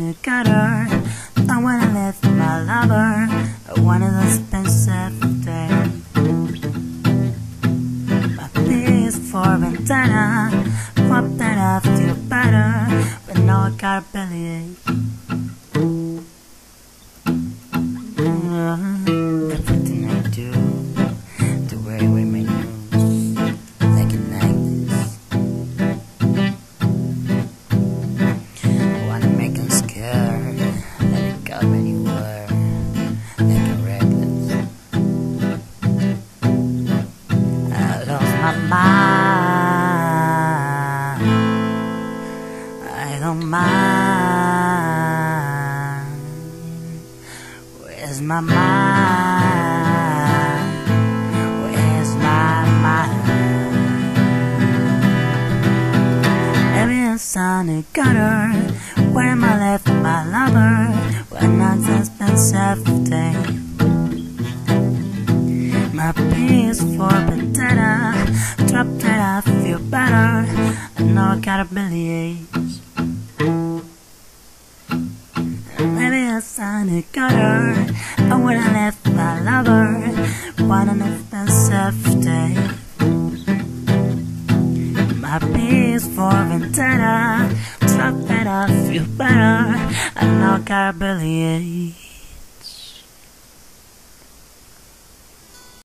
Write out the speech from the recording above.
the gutter. I wanna live my lover. I wanna expensive day. My P is for vendetta. Fuck that I feel better. But now I got a mind. Where's my mind? Where's my mind? Everyone's on the gutter. Where am I left with my lover? When not expensive day. My P is for vendetta. Drop that I feel better. I know I got a the gutter. I wouldn't left my lover. What an expensive day. My P is for vendetta. Drop that I feel better. I know I got bellyache.